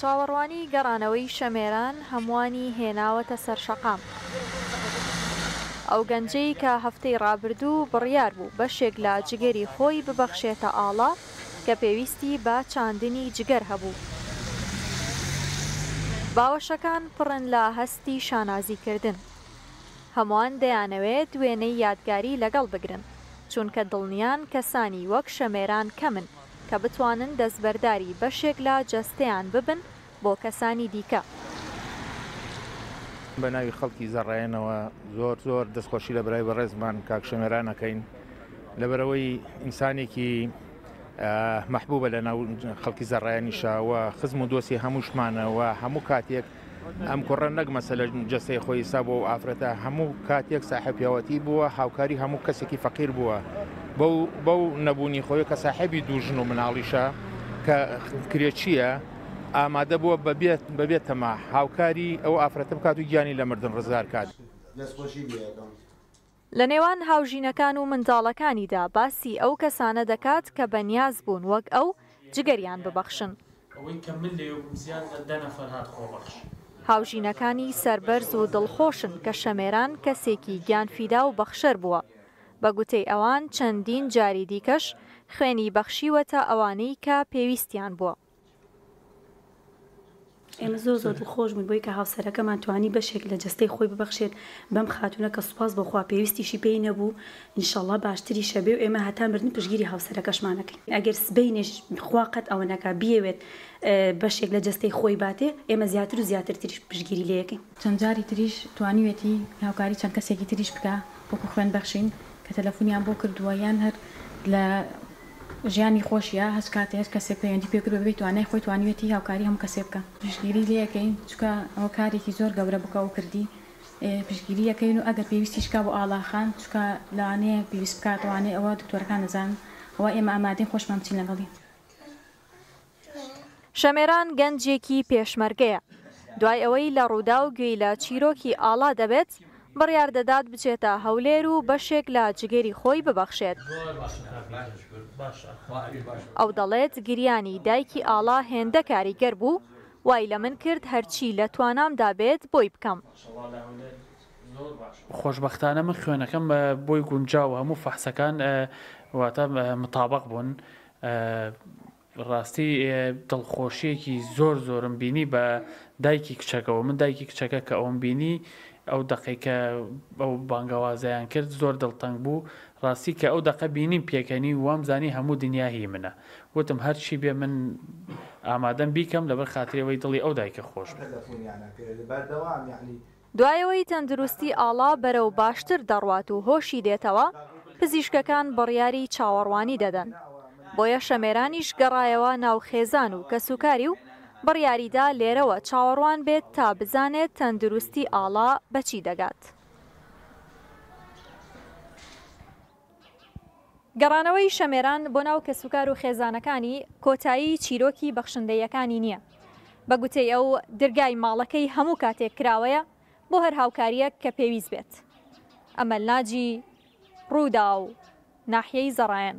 چاوەڕوانی گەڕانەوەی شەمێران هەمووانی هێناوەتە سەر شەقام. ئەو گەنجەی کە هەفتەی ڕابردوو بڕیار بوو بەشێک لە جگەری خۆی ببەخشێتە ئاڵا کە پێویستی بە چاندنی جگەر هەبوو. باوەشەکان پڕن لە هەستی شانازیکردن. هەمووان دەیانەوێت وێنەی یادگاری لەگەڵ بگرن، چونکە دڵنیان کەسانی وەک شەمێران کەمن کە بتوانن دەستبەرداری بەشێک لە جەستەیان ببن بۆ کەسانی دیکە. بەناوی خەڵکی زەڕایەنەوە زۆر زۆر دەستخۆشی لە برای بەڕێزمان کاک شەمێران ئەکەین لەبەرئەوەی ئینسانێکی مەحبوبە لەناو خەڵکی زەڕایەنیشا و خزم و دۆستی هەمووشمانە و هەموو کاتێک ئەم کوڕە نەک مەسەلە جەستەی خۆی ئیستا بۆ ئەو ئافرەتە هەموو کاتێک ساحێب پیاوەتی بووە هاوکاری هەموو کەسێکی فەقیر بووە بەو نەبوونی خۆی کە ساحێبی دوو ژن و مناڵیشە کە کرێچیە ئامادە بووە بەبێت بەبێت تەما هاوکاری ئەو ئافرەتە بکات و گیانی لە مردن ڕزگار کات. لە نێوان هاوژینەکان و منداڵەکانیدا باسی ئەو کەسانە دەکات کە بە نیاز بوون وەک ئەو جگەریان ببەخشن. هاوژینەکانی سەربەرز و دڵخۆشن کە شەمێران کەسێکی گیانفیدا و بەخشەر بووە. بە گوتەی ئەوان چەندین جاری دیکەش خوێنی بەخشیوەتە ئەوانەی کە پێویستیان بووە. ئێمە زۆر زۆر دڵخۆش بووین بۆی کە هاوسەرەکەمان توانی بەشێک لە جەستەی خۆی ببەخشێت بەم خاتونە کە سوپاس بۆ خوا پێویستیشی پێی نەبوو انشاللە باشتری شەبێ و ئێمە هەتا مردن پشگیری هاوسەرەکەشمانەکەین ئەگەر سبەینێش خوا قەت ئەوە نەکا بیەوێت بەشێک لە جەستەی خۆی باتێ ئێمە زیاتر و زیاتر تریش پشگیری لێکەین. چەند جاری تریش توانیوێتی هاوکاری چەند کەسێکی تریش بکا وەکو خوێن بەخشین کە تەلەفونیان بۆ کردووە یان هەر لە. ژیانی خۆشیە هەچ کاتێ هەچ کەسێک پەیوەندی پێ کرد بەبێ توانای خۆی توانیوێتی هاوکاری هەموو کەسێ بکا. پشتگیری لێ ئەکەین چونکە ئەوە کارێکی زۆر گەورە بوو کە ئەو کردی ئێ پشتگیری ئەکەین و ئەگەر پێویستیش کا بۆ ئاڵا خان چونکە لەوانەیە پێویست بکات ئەوانەی ئەوە دکتۆرەکان ئەزانن ئەوە ئێمە ئامادەین خۆشمان بچین لەگەڵی. شەمێران گەنجێکی پێشمەرگەیە، دوای ئەوەی لە رووداو گوێی لە چیرۆکی ئاڵا دەبێت، بڕیار دەدات بچێتە هەولێر و بەشێک لە جگەری خۆی ببەخشێت. ئەو دەڵێت، گریانی دایکی ئاڵا هێندە کاریگەر بوو، وای لە من کرد هەرچی لە توانامدا بێت بۆی بکەم. خۆشبەختانە من خوێنەکەم بۆی گونجا و هەموو فەحسەکان واتە متابەق بوون، بەڕاستی دڵخۆشیەکی زۆر زۆرم بینی بە دایکی کچەکەەوە من دایکی کچەکە کە ئەوم بینی ئەو دەقی کە ئەو بانگەوازیان کرد زۆر دڵتەنگ بوو ڕاستی کە ئەو دەقە بینیم پێکەنی وام زانی هەموو دنیاهی منە وتم هەرچی بێ من ئامادەم بیکەم لەبەر خاترەوەی دڵی ئەو دایکە خۆش بەردەوام یعنی دوایەوەی تەندروستی ئاڵا بەرەو باشتر دەڕوات و هۆشی دێتەوە، پزیشکەکان بڕیاری چاوەڕوانی دەدەن. بۆیە شەمێرانیش گەڕایەوە ناو خێزان و کەسوکاری و بڕیاریدا لێرەوە چاوەڕوان بێت تا بزانێت تەندروستی ئاڵا بەچی دەگات. گەڕانەوەی شەمێران بۆ ناو کەسوکار و خێزانەکانی، کۆتایی چیرۆکی بەخشندەییەکانی نییە. بە گوتەی ئەو، درگای ماڵەکەی هەموو کاتێک کراوەیە بۆ هەر هاوکارییەک کە پێویست بێت. ئەمەل ناجی، رووداو، ناحیەی زەڕایەن.